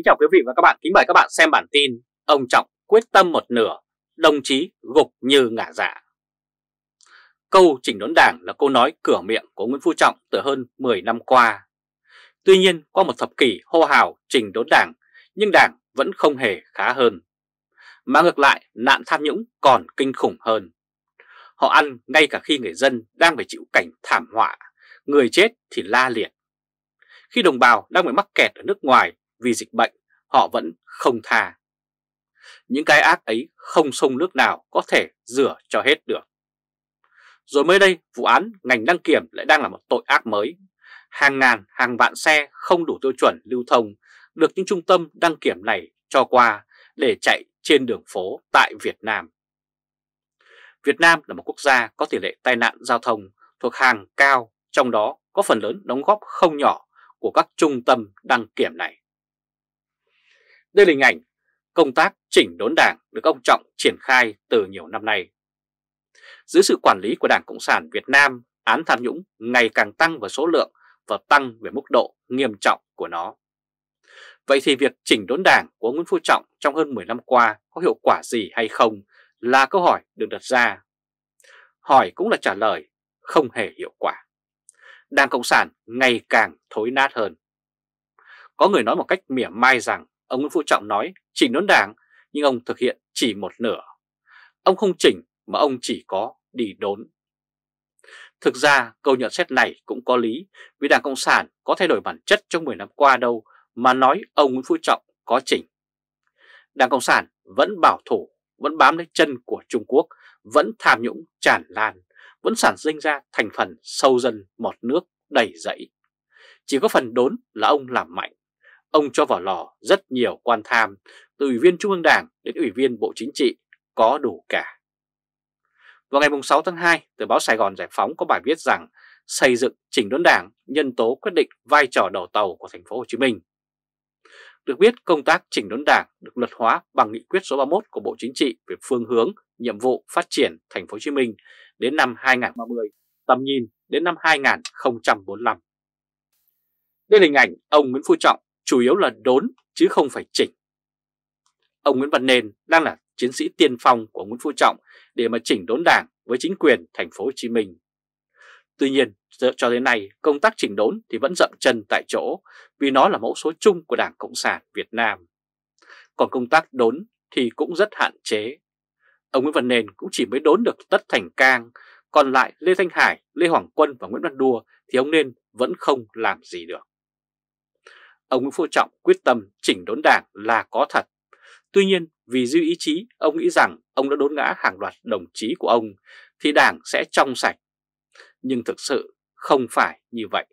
Kính chào quý vị và các bạn, kính mời các bạn xem bản tin Ông Trọng quyết tâm một nửa, đồng chí gục như ngả dạ. Câu chỉnh đốn đảng là câu nói cửa miệng của Nguyễn Phú Trọng từ hơn 10 năm qua. Tuy nhiên qua một thập kỷ hô hào chỉnh đốn đảng nhưng đảng vẫn không hề khá hơn. Mà ngược lại nạn tham nhũng còn kinh khủng hơn. Họ ăn ngay cả khi người dân đang phải chịu cảnh thảm họa, người chết thì la liệt. Khi đồng bào đang bị mắc kẹt ở nước ngoài vì dịch bệnh, họ vẫn không tha. Những cái ác ấy không sông nước nào có thể rửa cho hết được. Rồi mới đây, vụ án ngành đăng kiểm lại đang là một tội ác mới. Hàng ngàn, hàng vạn xe không đủ tiêu chuẩn lưu thông được những trung tâm đăng kiểm này cho qua để chạy trên đường phố tại Việt Nam. Việt Nam là một quốc gia có tỷ lệ tai nạn giao thông thuộc hàng cao, trong đó có phần lớn đóng góp không nhỏ của các trung tâm đăng kiểm này. Đây là hình ảnh công tác chỉnh đốn đảng được ông Trọng triển khai từ nhiều năm nay. Dưới sự quản lý của Đảng Cộng sản Việt Nam, án tham nhũng ngày càng tăng về số lượng và tăng về mức độ nghiêm trọng của nó. Vậy thì việc chỉnh đốn đảng của Nguyễn Phú Trọng trong hơn 10 năm qua có hiệu quả gì hay không là câu hỏi được đặt ra. Hỏi cũng là trả lời, không hề hiệu quả. Đảng Cộng sản ngày càng thối nát hơn. Có người nói một cách mỉa mai rằng ông Nguyễn Phú Trọng nói chỉnh đốn đảng nhưng ông thực hiện chỉ một nửa. Ông không chỉnh mà ông chỉ có đi đốn. Thực ra câu nhận xét này cũng có lý vì Đảng Cộng sản có thay đổi bản chất trong 10 năm qua đâu mà nói ông Nguyễn Phú Trọng có chỉnh. Đảng Cộng sản vẫn bảo thủ, vẫn bám lấy chân của Trung Quốc, vẫn tham nhũng tràn lan, vẫn sản sinh ra thành phần sâu dân một nước đầy dẫy. Chỉ có phần đốn là ông làm mạnh. Ông cho vào lò rất nhiều quan tham, từ ủy viên Trung ương Đảng đến ủy viên Bộ Chính trị, có đủ cả. Vào ngày 6 tháng 2, tờ báo Sài Gòn Giải Phóng có bài viết rằng xây dựng chỉnh đốn đảng nhân tố quyết định vai trò đầu tàu của thành phố Hồ Chí Minh. Được biết, công tác chỉnh đốn đảng được luật hóa bằng nghị quyết số 31 của Bộ Chính trị về phương hướng, nhiệm vụ phát triển thành phố Hồ Chí Minh đến năm 2030, tầm nhìn đến năm 2045. Đây là hình ảnh ông Nguyễn Phú Trọng chủ yếu là đốn chứ không phải chỉnh. Ông Nguyễn Văn Nên đang là chiến sĩ tiên phong của Nguyễn Phú Trọng để mà chỉnh đốn đảng với chính quyền thành phố Hồ Chí Minh. Tuy nhiên, cho đến nay, công tác chỉnh đốn thì vẫn dậm chân tại chỗ vì nó là mẫu số chung của Đảng Cộng sản Việt Nam. Còn công tác đốn thì cũng rất hạn chế. Ông Nguyễn Văn Nền cũng chỉ mới đốn được Tất Thành Cang, còn lại Lê Thanh Hải, Lê Hoàng Quân và Nguyễn Văn Đua thì ông Nên vẫn không làm gì được. Ông Nguyễn Phú Trọng quyết tâm chỉnh đốn đảng là có thật. Tuy nhiên vì dư ý chí ông nghĩ rằng ông đã đốn ngã hàng loạt đồng chí của ông thì đảng sẽ trong sạch. Nhưng thực sự không phải như vậy.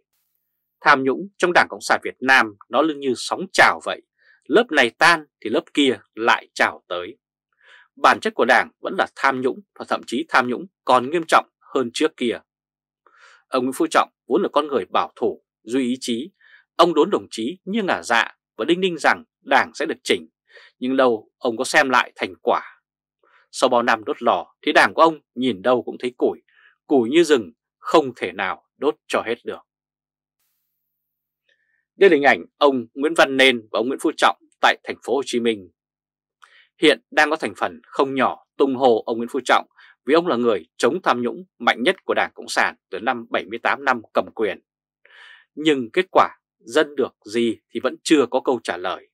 Tham nhũng trong Đảng Cộng sản Việt Nam nó lưng như sóng trào vậy. Lớp này tan thì lớp kia lại trào tới. Bản chất của Đảng vẫn là tham nhũng và thậm chí tham nhũng còn nghiêm trọng hơn trước kia. Ông Nguyễn Phú Trọng vốn là con người bảo thủ, duy ý chí. Ông đốn đồng chí như ngả dạ và đinh ninh rằng Đảng sẽ được chỉnh. Nhưng đâu ông có xem lại thành quả. Sau bao năm đốt lò thì Đảng của ông nhìn đâu cũng thấy củi, củi như rừng không thể nào đốt cho hết được. Đây là hình ảnh ông Nguyễn Văn Nên và ông Nguyễn Phú Trọng tại thành phố Hồ Chí Minh. Hiện đang có thành phần không nhỏ tung hồ ông Nguyễn Phú Trọng vì ông là người chống tham nhũng mạnh nhất của Đảng Cộng sản từ năm 78 năm cầm quyền. Nhưng kết quả dân được gì thì vẫn chưa có câu trả lời.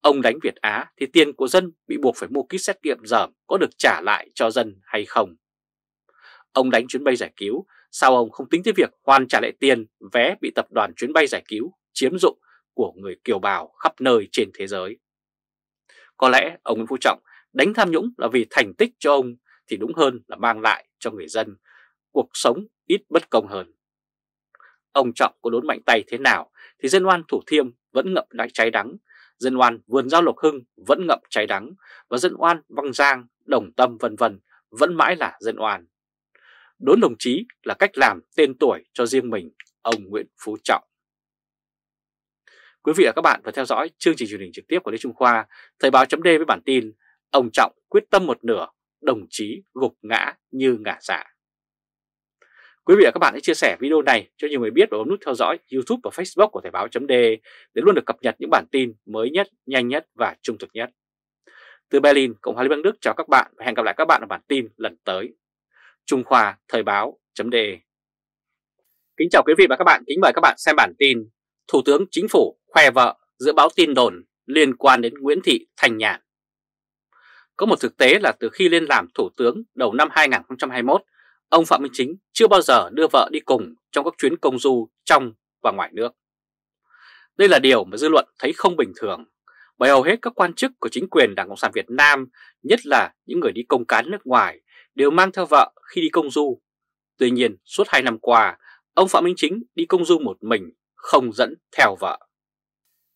Ông đánh Việt Á thì tiền của dân bị buộc phải mua kit xét nghiệm dởm có được trả lại cho dân hay không? Ông đánh chuyến bay giải cứu, sao ông không tính tới việc hoàn trả lại tiền vé bị tập đoàn chuyến bay giải cứu chiếm dụng của người kiều bào khắp nơi trên thế giới? Có lẽ ông Nguyễn Phú Trọng đánh tham nhũng là vì thành tích cho ông thì đúng hơn là mang lại cho người dân cuộc sống ít bất công hơn. Ông Trọng có đốn mạnh tay thế nào thì dân oan Thủ Thiêm vẫn ngậm đáy cháy đắng, dân oan Vườn Giao Lộc Hưng vẫn ngậm cháy đắng và dân oan Văn Giang, Đồng Tâm vân vân vẫn mãi là dân oan. Đốn đồng chí là cách làm tên tuổi cho riêng mình, ông Nguyễn Phú Trọng. Quý vị và các bạn vừa theo dõi chương trình truyền hình trực tiếp của Lê Trung Khoa, Thời báo chấm với bản tin Ông Trọng quyết tâm một nửa, đồng chí gục ngã như ngả dạ. Quý vị và các bạn hãy chia sẻ video này cho nhiều người biết và bấm nút theo dõi YouTube và Facebook của Thời báo .de để luôn được cập nhật những bản tin mới nhất, nhanh nhất và trung thực nhất. Từ Berlin, Cộng hòa Liên bang Đức chào các bạn và hẹn gặp lại các bạn ở bản tin lần tới. Trung Khoa Thời báo .de Kính chào quý vị và các bạn, kính mời các bạn xem bản tin Thủ tướng Chính phủ khoe vợ giữa báo tin đồn liên quan đến Nguyễn Thị Thành Nhàn. Có một thực tế là từ khi lên làm Thủ tướng đầu năm 2021, ông Phạm Minh Chính chưa bao giờ đưa vợ đi cùng trong các chuyến công du trong và ngoài nước. Đây là điều mà dư luận thấy không bình thường, bởi hầu hết các quan chức của chính quyền Đảng Cộng sản Việt Nam, nhất là những người đi công cán nước ngoài, đều mang theo vợ khi đi công du. Tuy nhiên, suốt 2 năm qua, ông Phạm Minh Chính đi công du một mình, không dẫn theo vợ.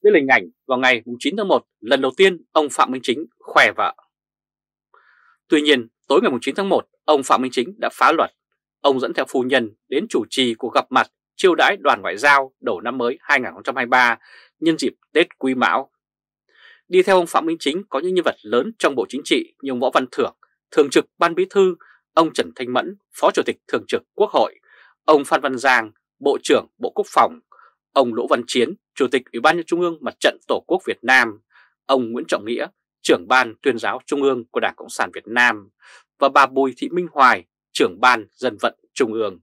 Đây là hình ảnh vào ngày 9 tháng 1, lần đầu tiên ông Phạm Minh Chính khoe vợ. Tuy nhiên, tối ngày 9 tháng 1, ông Phạm Minh Chính đã phá luật. Ông dẫn theo phu nhân đến chủ trì cuộc gặp mặt chiêu đãi đoàn ngoại giao đầu năm mới 2023 nhân dịp Tết Quý Mão. Đi theo ông Phạm Minh Chính có những nhân vật lớn trong Bộ Chính trị như ông Võ Văn Thưởng, Thường trực Ban Bí Thư, ông Trần Thanh Mẫn, Phó Chủ tịch Thường trực Quốc hội, ông Phan Văn Giang, Bộ trưởng Bộ Quốc phòng, ông Lỗ Văn Chiến, Chủ tịch Ủy ban nhân Trung ương Mặt trận Tổ quốc Việt Nam, ông Nguyễn Trọng Nghĩa, trưởng ban tuyên giáo Trung ương của Đảng Cộng sản Việt Nam và bà Bùi Thị Minh Hoài, trưởng ban dân vận Trung ương.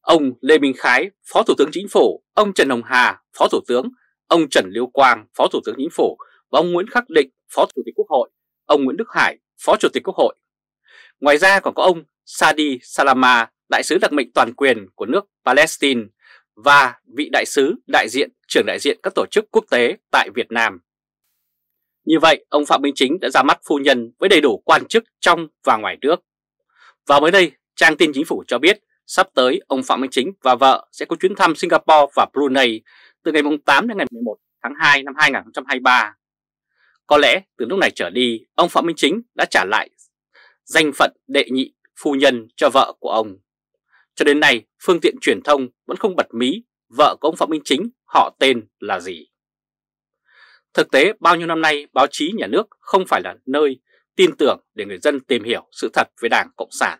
Ông Lê Minh Khái, Phó Thủ tướng Chính phủ, ông Trần Hồng Hà, Phó Thủ tướng, ông Trần Liêu Quang, Phó Thủ tướng Chính phủ và ông Nguyễn Khắc Định, Phó Chủ tịch Quốc hội, ông Nguyễn Đức Hải, Phó Chủ tịch Quốc hội. Ngoài ra còn có ông Sadi Salama, Đại sứ đặc mệnh toàn quyền của nước Palestine và vị đại sứ đại diện trưởng đại diện các tổ chức quốc tế tại Việt Nam. Như vậy, ông Phạm Minh Chính đã ra mắt phu nhân với đầy đủ quan chức trong và ngoài nước. Và mới đây, trang tin chính phủ cho biết sắp tới ông Phạm Minh Chính và vợ sẽ có chuyến thăm Singapore và Brunei từ ngày 8 đến ngày 11 tháng 2 năm 2023. Có lẽ từ lúc này trở đi, ông Phạm Minh Chính đã trả lại danh phận đệ nhị phu nhân cho vợ của ông. Cho đến nay, phương tiện truyền thông vẫn không bật mí vợ của ông Phạm Minh Chính họ tên là gì. Thực tế bao nhiêu năm nay báo chí nhà nước không phải là nơi tin tưởng để người dân tìm hiểu sự thật về Đảng Cộng sản.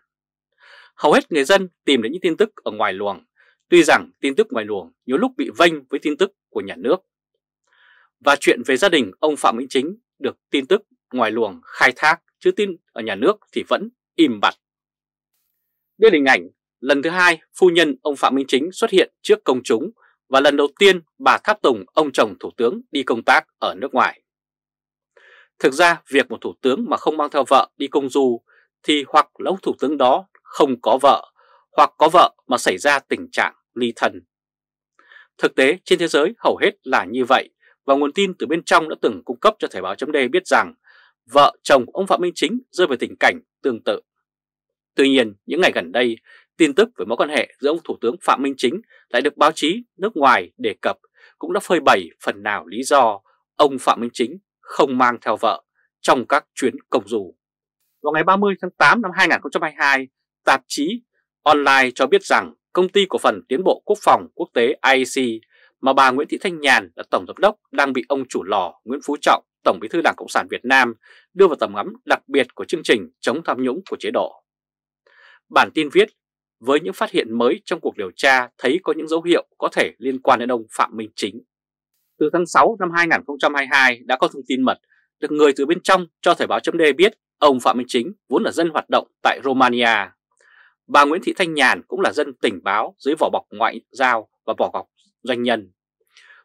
Hầu hết người dân tìm đến những tin tức ở ngoài luồng, tuy rằng tin tức ngoài luồng nhiều lúc bị vênh với tin tức của nhà nước. Và chuyện về gia đình ông Phạm Minh Chính được tin tức ngoài luồng khai thác chứ tin ở nhà nước thì vẫn im bặt. Đây là hình ảnh lần thứ hai phu nhân ông Phạm Minh Chính xuất hiện trước công chúng và lần đầu tiên bà tháp tùng ông chồng thủ tướng đi công tác ở nước ngoài. Thực ra việc một thủ tướng mà không mang theo vợ đi công du thì hoặc là ông thủ tướng đó không có vợ hoặc có vợ mà xảy ra tình trạng ly thân. Thực tế trên thế giới hầu hết là như vậy và nguồn tin từ bên trong đã từng cung cấp cho Thời báo chấm biết rằng vợ chồng ông Phạm Minh Chính rơi vào tình cảnh tương tự. Tuy nhiên, những ngày gần đây, tin tức về mối quan hệ giữa ông Thủ tướng Phạm Minh Chính lại được báo chí nước ngoài đề cập cũng đã phơi bày phần nào lý do ông Phạm Minh Chính không mang theo vợ trong các chuyến công du. Vào ngày 30 tháng 8 năm 2022, tạp chí online cho biết rằng công ty cổ phần tiến bộ quốc phòng quốc tế IEC mà bà Nguyễn Thị Thanh Nhàn là tổng giám đốc đang bị ông chủ lò Nguyễn Phú Trọng, Tổng bí thư Đảng Cộng sản Việt Nam đưa vào tầm ngắm đặc biệt của chương trình chống tham nhũng của chế độ. Bản tin viết với những phát hiện mới trong cuộc điều tra thấy có những dấu hiệu có thể liên quan đến ông Phạm Minh Chính. Từ tháng 6 năm 2022 đã có thông tin mật được người từ bên trong cho Thời báo chấm biết ông Phạm Minh Chính vốn là dân hoạt động tại Romania. Bà Nguyễn Thị Thanh Nhàn cũng là dân tỉnh báo dưới vỏ bọc ngoại giao và vỏ bọc doanh nhân.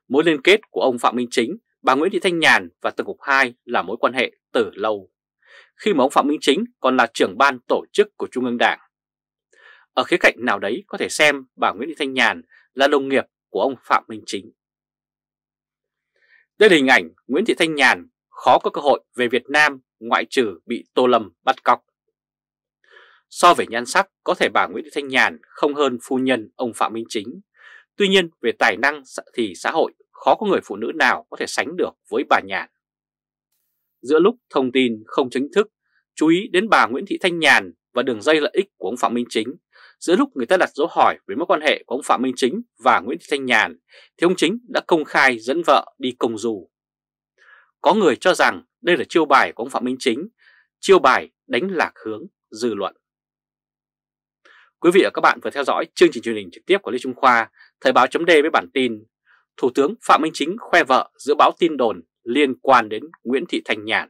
Mối liên kết của ông Phạm Minh Chính, bà Nguyễn Thị Thanh Nhàn và Tổng cục 2 là mối quan hệ từ lâu. Khi mà ông Phạm Minh Chính còn là trưởng ban tổ chức của Trung ương Đảng ở khía cạnh nào đấy có thể xem bà Nguyễn Thị Thanh Nhàn là đồng nghiệp của ông Phạm Minh Chính. Đây là hình ảnh Nguyễn Thị Thanh Nhàn khó có cơ hội về Việt Nam ngoại trừ bị Tô Lâm bắt cóc. So về nhan sắc, có thể bà Nguyễn Thị Thanh Nhàn không hơn phu nhân ông Phạm Minh Chính. Tuy nhiên, về tài năng thì xã hội khó có người phụ nữ nào có thể sánh được với bà Nhàn. Giữa lúc thông tin không chính thức, chú ý đến bà Nguyễn Thị Thanh Nhàn và đường dây lợi ích của ông Phạm Minh Chính, Giữa lúc người ta đặt dấu hỏi về mối quan hệ của ông Phạm Minh Chính và Nguyễn Thị Thanh Nhàn, thì ông Chính đã công khai dẫn vợ đi công du. Có người cho rằng đây là chiêu bài của ông Phạm Minh Chính, chiêu bài đánh lạc hướng dư luận. Quý vị và các bạn vừa theo dõi chương trình truyền hình trực tiếp của Lê Trung Khoa, Thời báo chấm với bản tin Thủ tướng Phạm Minh Chính khoe vợ giữa báo tin đồn liên quan đến Nguyễn Thị thanh Nhàn.